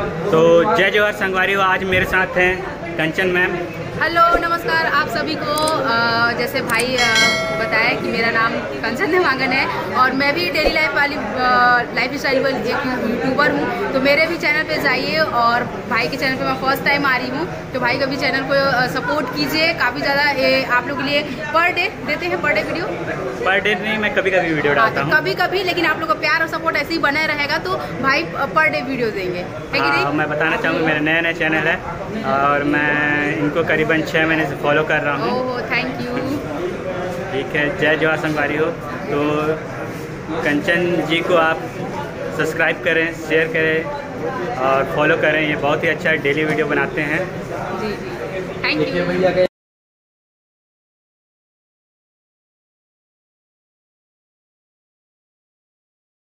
तो जय जवाहर संगवारी आज मेरे साथ हैं कंचन मैम। हेलो, नमस्कार आप सभी को। जैसे भाई बताया कि मेरा नाम कंचन देवांगन है और मैं भी डेली लाइफ वाली लाइफ स्टाइल वाली एक यूट्यूबर हूँ। तो मेरे भी चैनल पे जाइए और भाई के चैनल पे मैं फ़र्स्ट टाइम आ रही हूँ। तो भाई का भी चैनल को सपोर्ट कीजिए। काफ़ी ज़्यादा आप लोग के लिए पर डे देते हैं per day video per day नहीं मैं कभी कभी वीडियो हाँ डालता हूँ। कभी कभी लेकिन आप लोग का प्यार और सपोर्ट ऐसे ही बने रहेगा तो भाई पर डे वीडियो देंगे। है हाँ, मैं बताना चाहूँगा मेरा नया नया चैनल है और मैं इनको करीबन छः महीने से फॉलो कर रहा हूँ। थैंक यू ठीक है जय जवाहर संगवारी हो। तो कंचन जी को आप सब्सक्राइब करें शेयर करें और फॉलो करें। ये बहुत ही अच्छा डेली वीडियो बनाते हैं। जी जी। Thank you